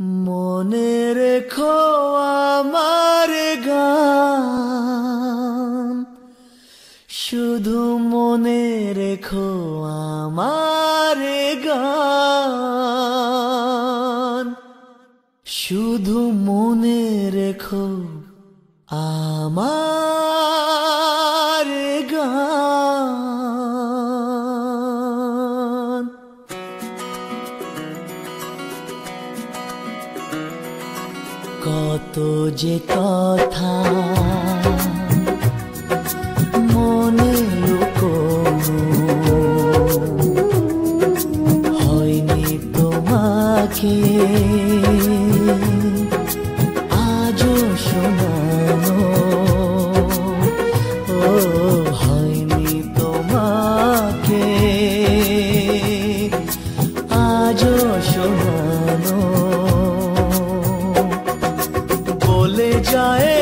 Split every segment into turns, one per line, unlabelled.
মনে রেখো আমার গান। শুধু মনে রেখো আমার গান। শুধু মনে রেখো আমার কত যে কথা বলে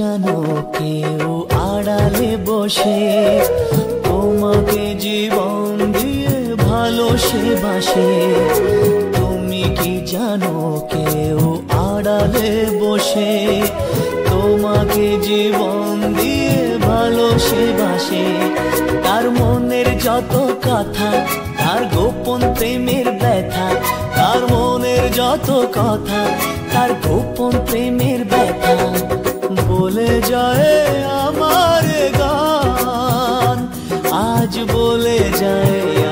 জানো কেউ আড়ালে বসে, তোমাকে জীবন দিয়ে ভালোসে বাসে। তুমি কি জানো কেউ আড়ালে বসে, তোমাকে জীবন দিয়ে ভালোসে বাসে। তার মনের যত কথা, তার গোপন প্রেমের ব্যথা, তার মনের যত কথা, তার গোপন প্রেমের ব্যথা। বলে যায় আমার গান আজ বলে যায়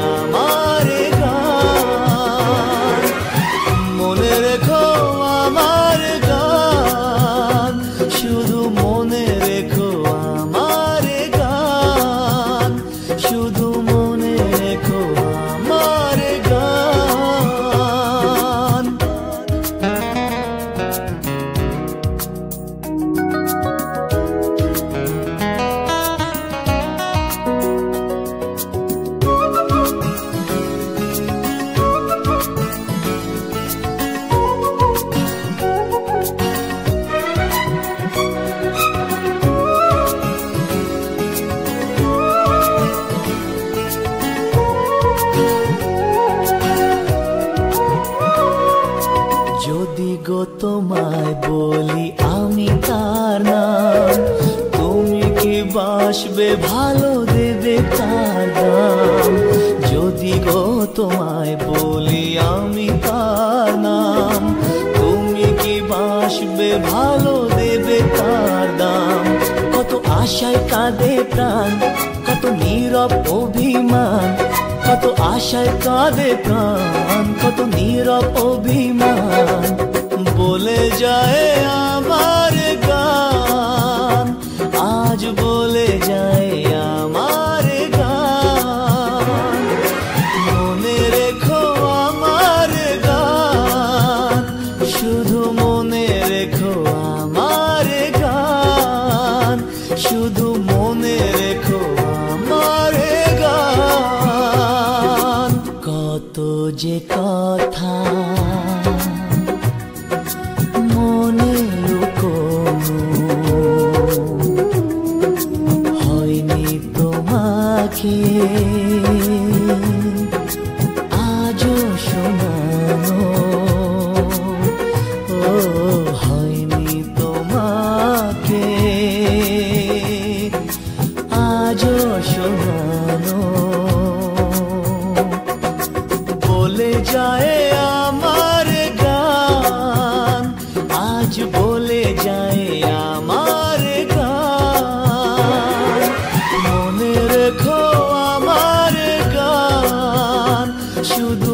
গো, তোমায় বলি আমি তার নাম। তুমি কি বাসবে ভালো দেবে তার দাম যদি গো, তোমায় বলি আমি তার নাম। তুমি কি বাসবে ভালো দেবে তার দাম কত আশায় কাঁদে প্রাণ, কত নীরব অভিমান। কত আশায় কাঁদে প্রাণ, কত নীরব অভিমান। বলে যায় আমার গান, আজ বলে যায় আমার গান। মনে রেখো আমার গান, শুধু মনে রেখো আমার গান, শুধু মনে রেখো আমার গান। কত যে কথা পাখি। আজও শোনানো, ও হয়নি তোমাকে। আজও শোনানো, বলে যায় আমার গান। আজ বলে যায় আমার গান। মনে রেখো should